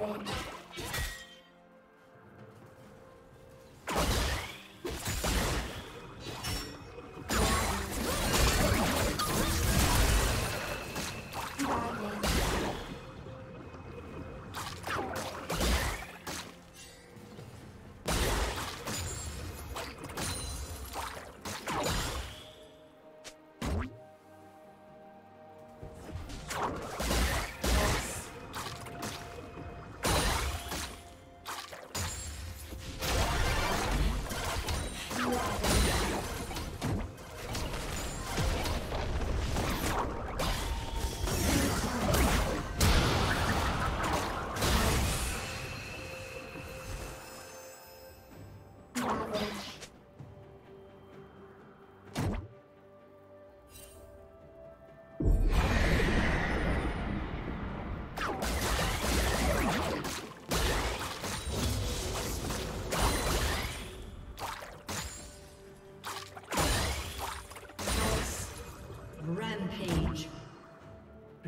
Rampage.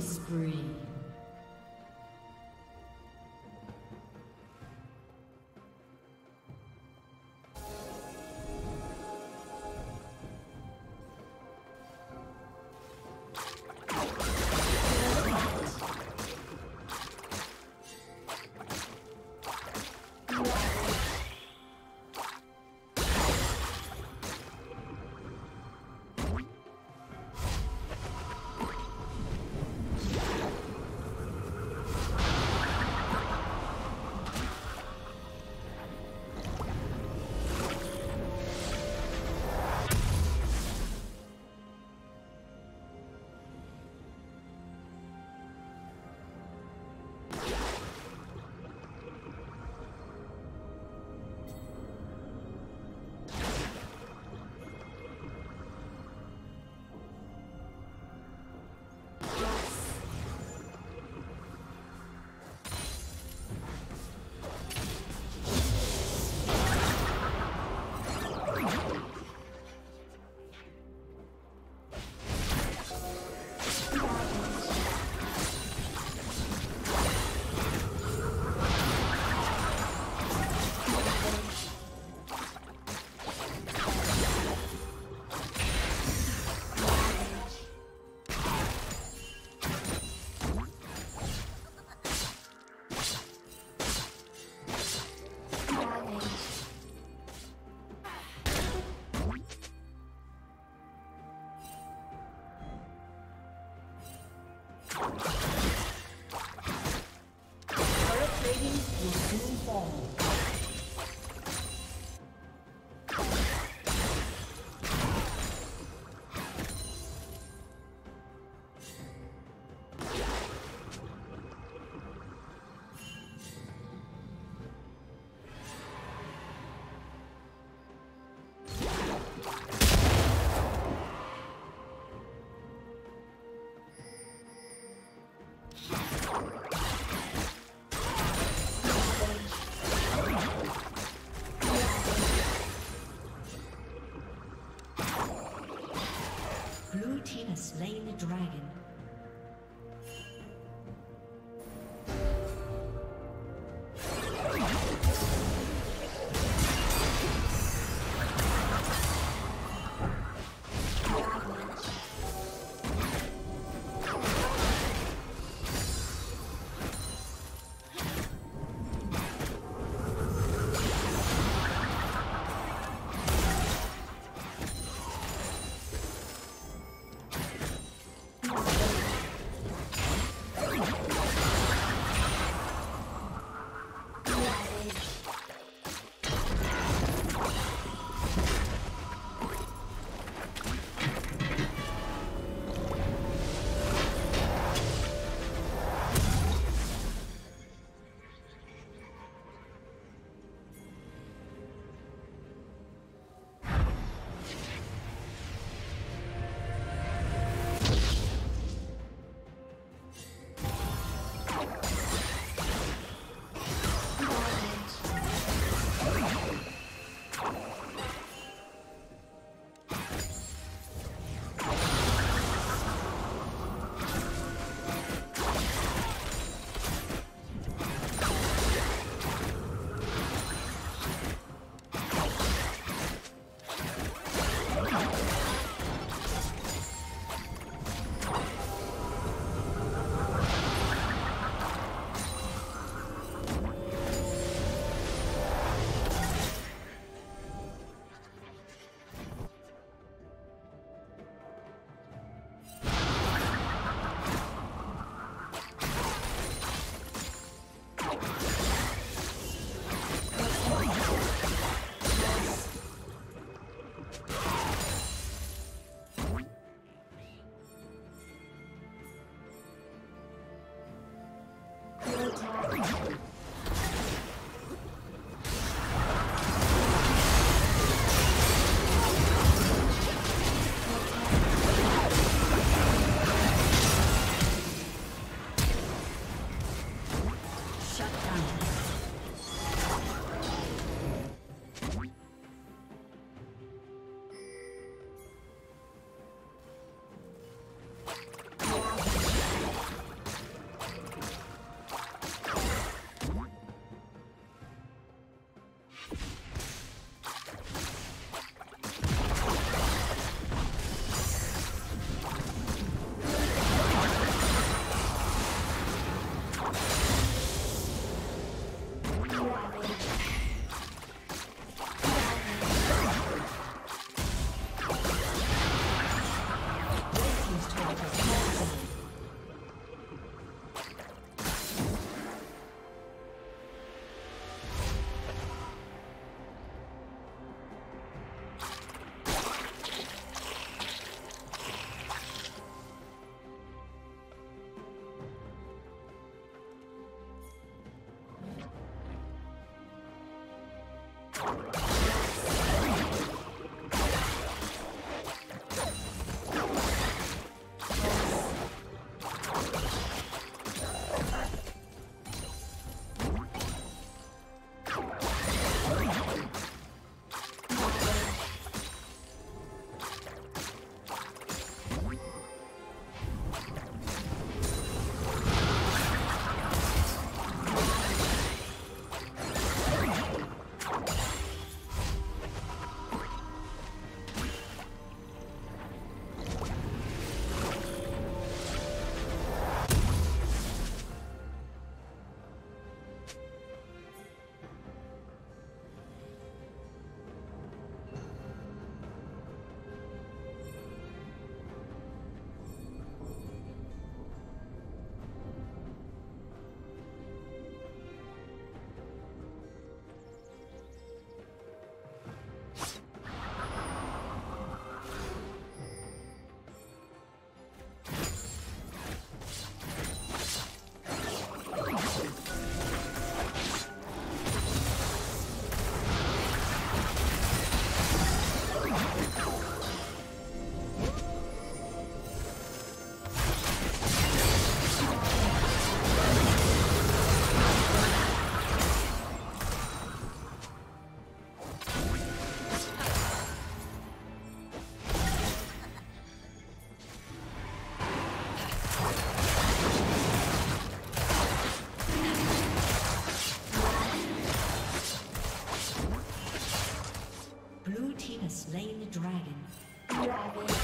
Killing spree. Dragon. Dragon.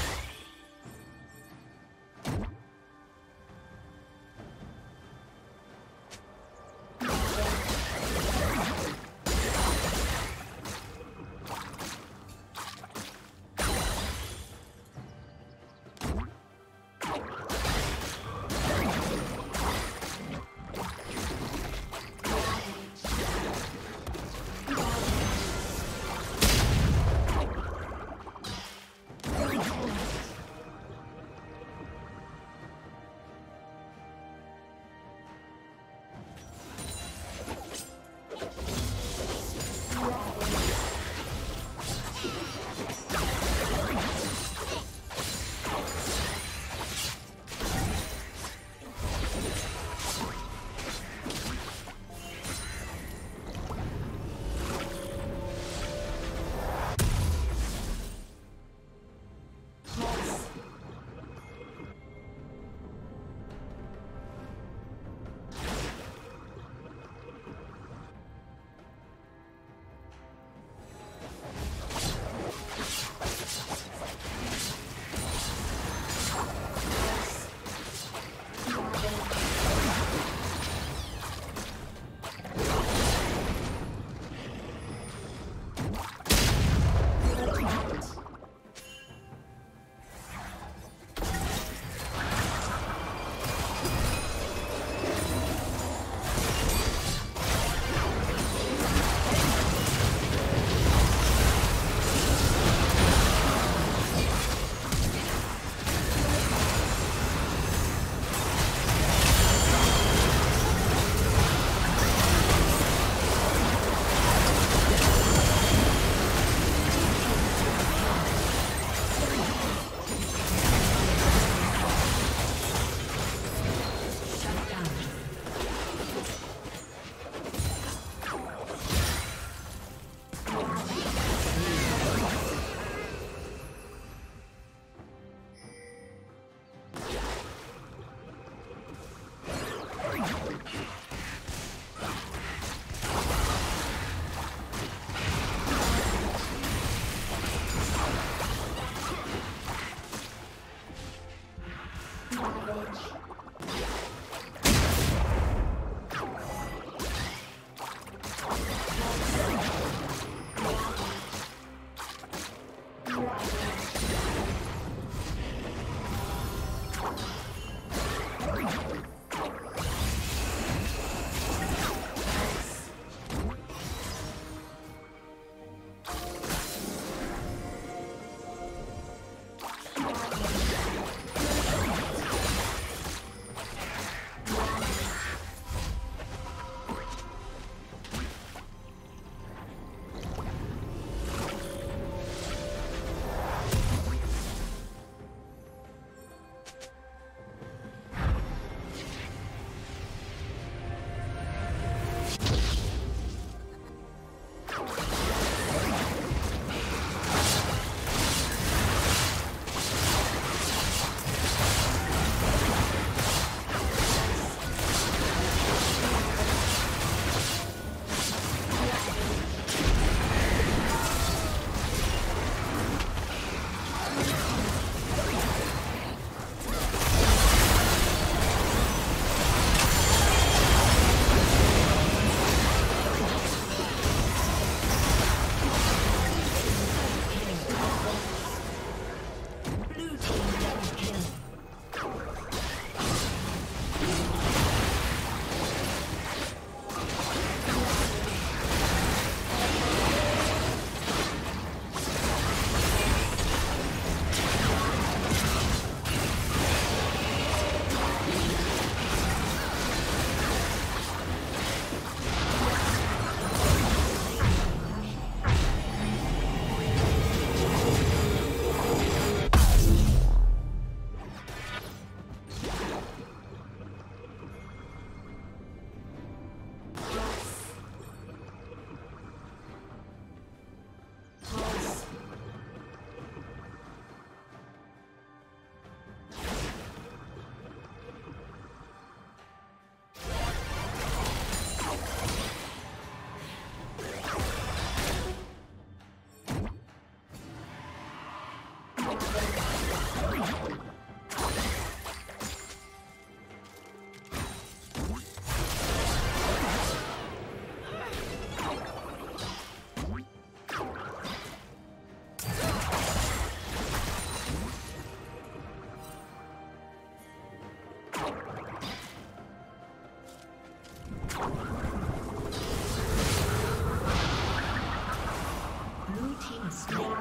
team has slain